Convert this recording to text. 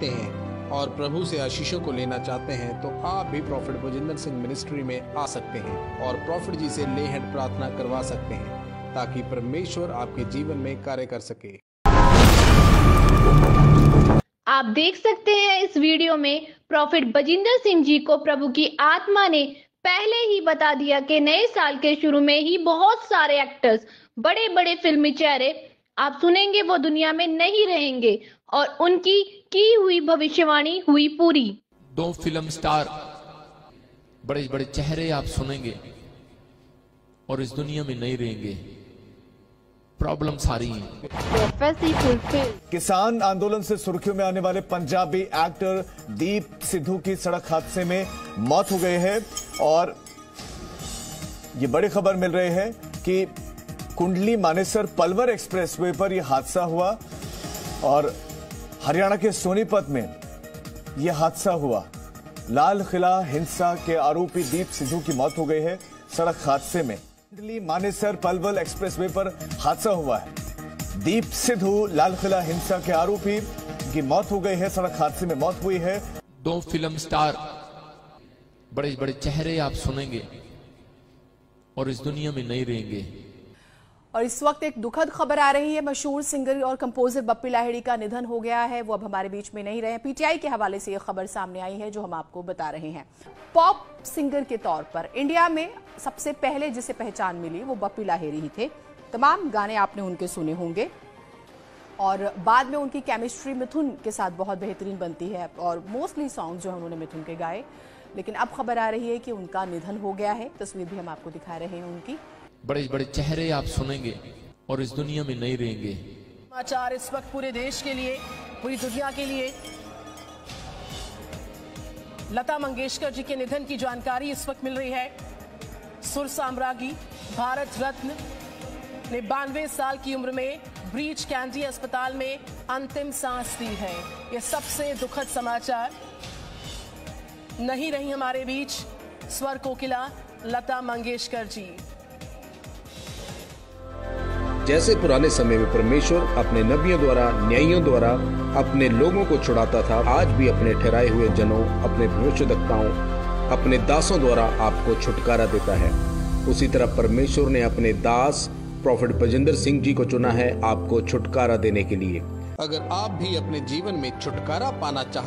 चाहते हैं और प्रभु से आशीषों को लेना चाहते हैं तो आप भी प्रॉफिट भुजिंदर सिंह मिनिस्ट्री में आ सकते हैं और प्रॉफिट जी से ले हैंड प्रार्थना करवा सकते हैं, ताकि परमेश्वर आपके जीवन में कार्य कर सके। आप देख सकते हैं इस वीडियो में प्रॉफिट बजिंदर सिंह जी को प्रभु की आत्मा ने पहले ही बता दिया कि नए साल के शुरू में ही बहुत सारे एक्टर्स बड़े बड़े फिल्मी चेहरे आप सुनेंगे वो दुनिया में नहीं रहेंगे और उनकी की हुई भविष्यवाणी हुई पूरी। दो फ़िल्म स्टार बड़े बड़े चेहरे आप सुनेंगे और इस दुनिया में नहीं रहेंगे। प्रॉब्लम सारी हैं. किसान आंदोलन से सुर्खियों में आने वाले पंजाबी एक्टर दीप सिद्धू की सड़क हादसे में मौत हो गई है और ये बड़ी खबर मिल रही है कि कुंडली मानेसर पलवर एक्सप्रेसवे पर यह हादसा हुआ और हरियाणा के सोनीपत में यह हादसा हुआ। लाल किला हिंसा के आरोपी दीप सिद्धू की मौत हो गई है। सड़क हादसे में कुंडली मानेसर पलवल एक्सप्रेसवे पर हादसा हुआ है। दीप सिद्धू, लाल किला हिंसा के आरोपी की मौत हो गई है। सड़क हादसे में मौत हुई है। दो फ़िल्म स्टार बड़े बड़े चेहरे आप सुनेंगे और इस दुनिया में नहीं रहेंगे। और इस वक्त एक दुखद खबर आ रही है। मशहूर सिंगर और कंपोजर बप्पी लाहिड़ी का निधन हो गया है। वो अब हमारे बीच में नहीं रहे। पीटीआई के हवाले से ये खबर सामने आई है, जो हम आपको बता रहे हैं। पॉप सिंगर के तौर पर इंडिया में सबसे पहले जिसे पहचान मिली, वो बप्पी लाहिड़ी ही थे। तमाम गाने आपने उनके सुने होंगे। और बाद में उनकी केमिस्ट्री मिथुन के साथ बहुत बेहतरीन बनती है। और मोस्टली सॉन्ग जो है, उन्होंने मिथुन के गाए। लेकिन अब खबर आ रही है कि उनका निधन हो गया है। तस्वीर भी हम आपको दिखा रहे हैं उनकी। बड़े बड़े चेहरे आप सुनेंगे और इस दुनिया में नहीं रहेंगे। समाचार इस वक्त पूरे देश के लिए, पूरी दुनिया के लिए। लता मंगेशकर जी के निधन की जानकारी इस वक्त मिल रही है। सुर साम्राज्ञी, भारत रत्न ने बानवे साल की उम्र में ब्रीच कैंडी अस्पताल में अंतिम सांस दी है। यह सबसे दुखद समाचार। नहीं रही हमारे बीच स्वर कोकिला, लता मंगेशकर जी। जैसे पुराने समय में परमेश्वर अपने नबियों द्वारा, न्यायियों द्वारा अपने लोगों को छुड़ाता था, आज भी अपने ठहराए हुए जनों, अपने भविष्यवक्ताओं, अपने दासों द्वारा आपको छुटकारा देता है। उसी तरह परमेश्वर ने अपने दास प्रॉफिट बजेंद्र सिंह जी को चुना है आपको छुटकारा देने के लिए। अगर आप भी अपने जीवन में छुटकारा पाना चाहते